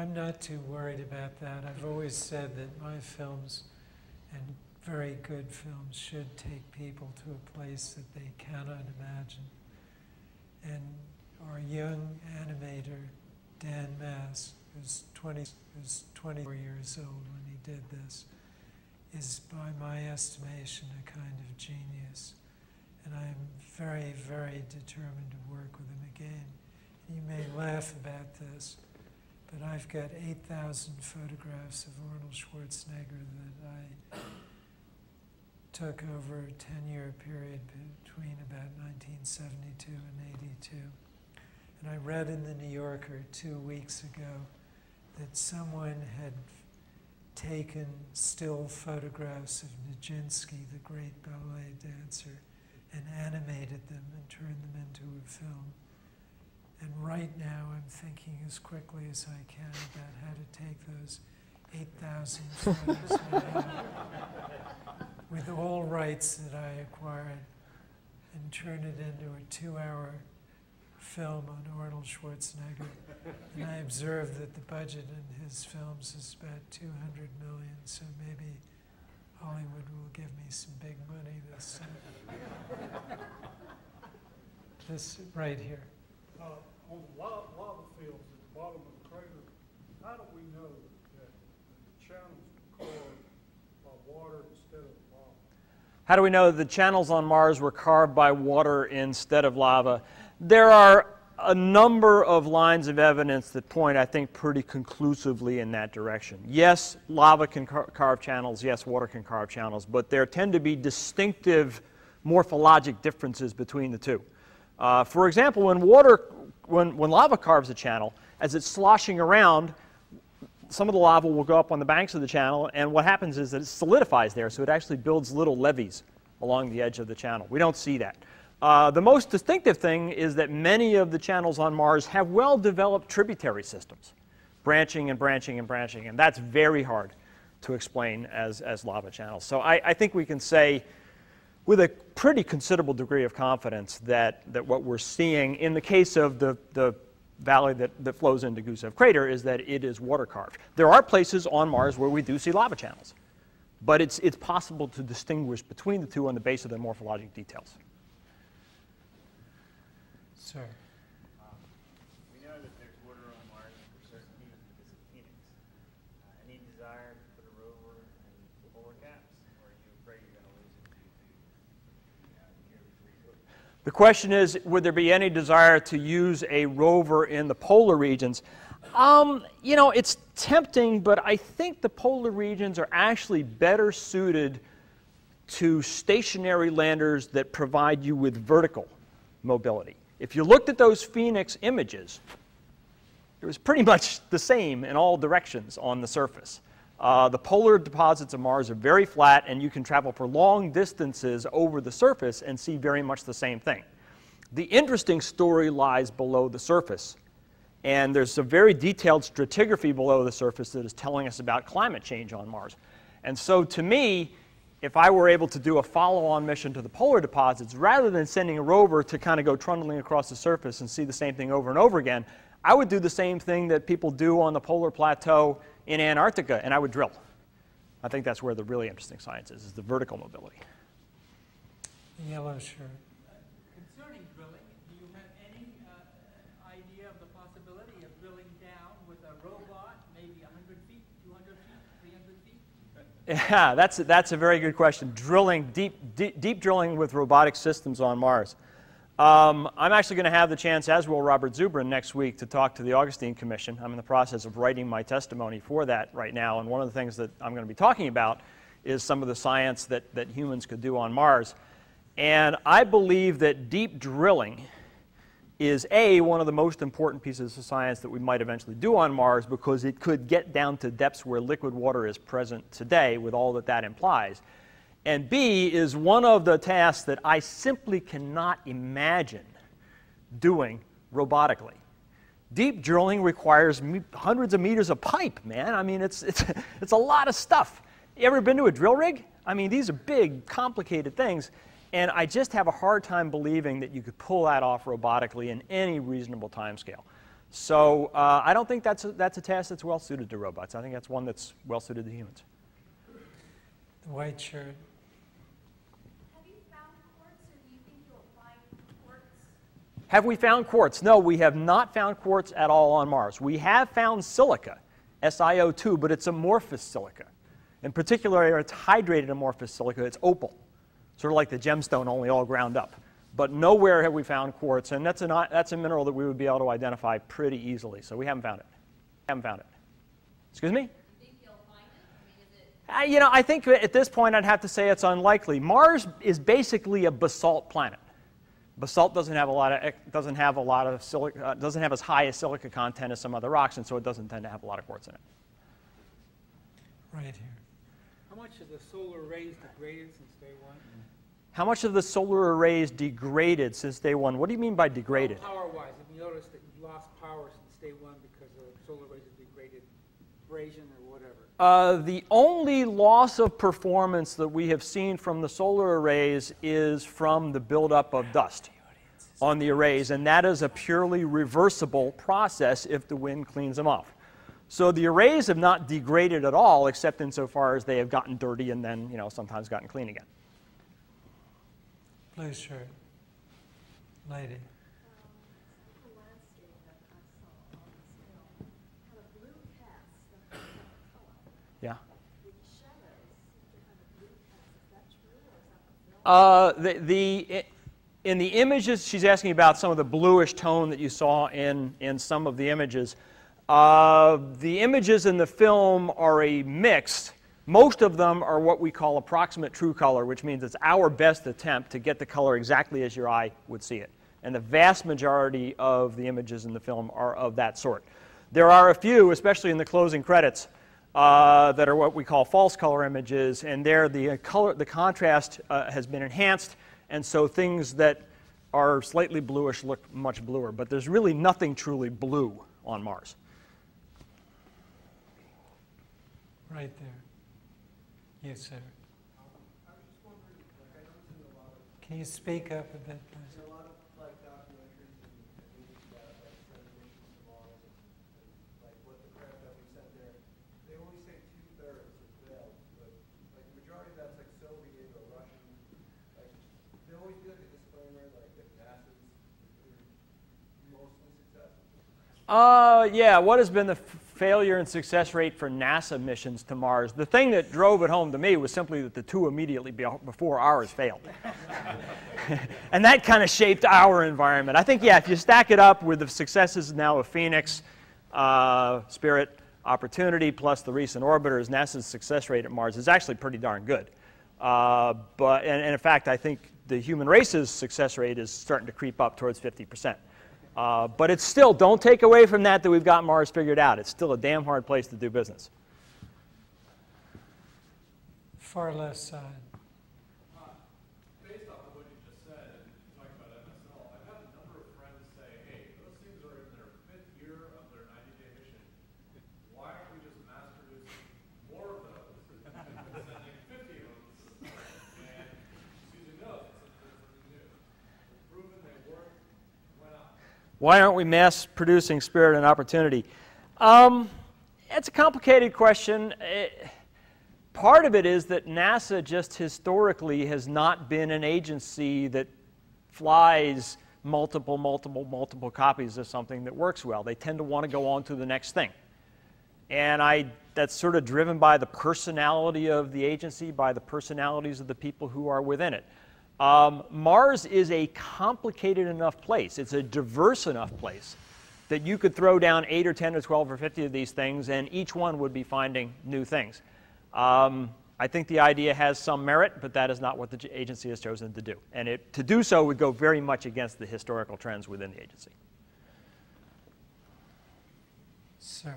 I'm not too worried about that. I've always said that my films and very good films should take people to a place that they cannot imagine. And our young animator, Dan Mass, who's 20, who's 24 years old when he did this, is by my estimation a kind of genius. And I'm very, very determined to work with him again. You may laugh about this, but I've got 8,000 photographs of Arnold Schwarzenegger that I took over a 10 year period between about 1972 and 82. And I read in the New Yorker two weeks ago that someone had taken still photographs of Nijinsky, the great ballet dancer, and animated them and turned them into a film. And right now I'm thinking as quickly as I can about how to take those 8,000 photos with all rights that I acquired and turn it into a two hour film on Arnold Schwarzenegger. And I observed that the budget in his films is about 200 million, so maybe Hollywood will give me some big money this time. this right here. Uh, on the lava, fields at the bottom of the crater, how do we know that the channels were carved by water instead of lava? How do we know the channels on Mars were carved by water instead of lava? There are a number of lines of evidence that point, I think, pretty conclusively in that direction. Yes, lava can car carve channels. Yes, water can carve channels. But there tend to be distinctive morphologic differences between the two. Uh, for example, when water, when, when lava carves a channel, as it's sloshing around, some of the lava will go up on the banks of the channel, and what happens is that it solidifies there, so it actually builds little levees along the edge of the channel. We don't see that. Uh, the most distinctive thing is that many of the channels on Mars have well developed tributary systems, branching and branching and branching, and that's very hard to explain as, as lava channels. So I, I think we can say with a pretty considerable degree of confidence that, that what we're seeing in the case of the, the valley that, that flows into Gusev crater is that it is water carved. There are places on Mars where we do see lava channels, but it's, it's possible to distinguish between the two on the basis of their morphologic details. Sir. Um, we know that there's water on Mars for certain because of Phoenix. Uh, any desire to put a rover in the polar caps, or are you afraid you're going to lose it due to the uh, year before you The question is, would there be any desire to use a rover in the polar regions? Um, you know, it's tempting, but I think the polar regions are actually better suited to stationary landers that provide you with vertical mobility. If you looked at those Phoenix images, it was pretty much the same in all directions on the surface. Uh, the polar deposits of Mars are very flat, and you can travel for long distances over the surface and see very much the same thing. The interesting story lies below the surface. And there's a very detailed stratigraphy below the surface that is telling us about climate change on Mars. And so, to me, if I were able to do a follow-on mission to the polar deposits, rather than sending a rover to kind of go trundling across the surface and see the same thing over and over again, I would do the same thing that people do on the polar plateau in Antarctica, and I would drill. I think that's where the really interesting science is, is the vertical mobility. Yellow shirt. Concerning drilling, do you have any uh, idea of the possibility of drilling down with a robot, maybe 100 feet, 200 feet, 300 feet? Yeah, that's, that's a very good question. Drilling, deep, deep, deep drilling with robotic systems on Mars. Um, I'm actually going to have the chance, as will Robert Zubrin, next week to talk to the Augustine Commission. I'm in the process of writing my testimony for that right now, and one of the things that I'm going to be talking about is some of the science that, that humans could do on Mars. And I believe that deep drilling is A, one of the most important pieces of science that we might eventually do on Mars because it could get down to depths where liquid water is present today with all that that implies. And B is one of the tasks that I simply cannot imagine doing robotically. Deep drilling requires hundreds of meters of pipe, man. I mean, it's, it's, it's a lot of stuff. You ever been to a drill rig? I mean, these are big, complicated things. And I just have a hard time believing that you could pull that off robotically in any reasonable time scale. So uh, I don't think that's a, that's a task that's well suited to robots. I think that's one that's well suited to humans. The white shirt. Have you found quartz, or do you think you'll find quartz? Have we found quartz? No, we have not found quartz at all on Mars. We have found silica, SiO2, but it's amorphous silica. In particular, it's hydrated amorphous silica. It's opal, sort of like the gemstone, only all ground up. But nowhere have we found quartz, and that's a, that's a mineral that we would be able to identify pretty easily. So we haven't found it. Haven't found it. Excuse me? You think you'll find it? I Uh, mean, you know, I think at this point I'd have to say it's unlikely. Mars is basically a basalt planet. Basalt doesn't have a lot of doesn't have a lot of silica, uh, doesn't have as high a silica content as some other rocks, and so it doesn't tend to have a lot of quartz in it. Right here. How much of the solar arrays degraded since day one? How much of the solar arrays degraded since day one? What do you mean by degraded? Power-wise, have you noticed that you've lost power since day one because the solar arrays have degraded abrasion or whatever? Uh, the only loss of performance that we have seen from the solar arrays is from the buildup of dust on the arrays, and that is a purely reversible process if the wind cleans them off. So the arrays have not degraded at all, except insofar as they have gotten dirty and then, you know, sometimes gotten clean again. Blue shirt. Lady. the landscape that I saw on this film had a blue cast that was color. Yeah. The shadows seem to have a blue cast. Is that true, or is that the film? Uh, the, the, in the images, she's asking about some of the bluish tone that you saw in, in some of the images. Uh, the images in the film are a mix. Most of them are what we call approximate true color, which means it's our best attempt to get the color exactly as your eye would see it. And the vast majority of the images in the film are of that sort. There are a few, especially in the closing credits, uh, that are what we call false color images, and there the uh, color, the contrast uh, has been enhanced, and so things that are slightly bluish look much bluer. But there's really nothing truly blue on Mars. Right there. Yes, sir. Can you speak up a bit, please? There's a lot of like documentaries and and movies about like transmissions to Mars and, and like what the craft that we sent there. They only say two thirds have failed, but like the majority of that's like Soviet or Russian. Like there always be like a disclaimer like that NASA's mostly successful. Uh, yeah, what has been the failure and success rate for NASA missions to Mars? The thing that drove it home to me was simply that the two immediately be- before ours failed. and that kind of shaped our environment. I think, yeah, if you stack it up with the successes now of Phoenix, uh, Spirit, Opportunity, plus the recent orbiters, NASA's success rate at Mars is actually pretty darn good. Uh, but, and, and in fact, I think the human race's success rate is starting to creep up towards 50%. Uh, but it's still, don't take away from that that we've got Mars figured out. It's still a damn hard place to do business. Far left side. Based off of what you just said, and talking about MSL, I've had a number of friends say, hey, those things are in their fifth year of their 90-day mission. Why aren't we just mass producing more of those and sending 50 of them to the sun? And Susan knows it's something new. It's proven they work. Why not? Why aren't we mass producing spirit and opportunity? Um, it's a complicated question. It- part of it is that NASA just historically has not been an agency that flies multiple, multiple, multiple copies of something that works well. They tend to want to go on to the next thing. And I, that's sort of driven by the personality of the agency, by the personalities of the people who are within it. Um, Mars is a complicated enough place, it's a diverse enough place that you could throw down 8 or 10 or 12 or 50 of these things, and each one would be finding new things. Um, I think the idea has some merit, but that is not what the agency has chosen to do. And it, to do so would go very much against the historical trends within the agency. Sir.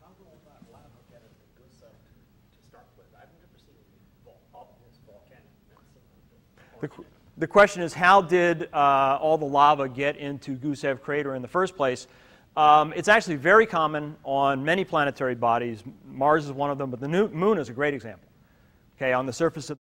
How will that lava get at the Gusev to, to start with? I've never seen it vol- obvious volcanic. That's The, the question is, how did uh, all the lava get into Gusev crater in the first place? Um, it's actually very common on many planetary bodies. Mars is one of them, but the moon is a great example. Okay, on the surface of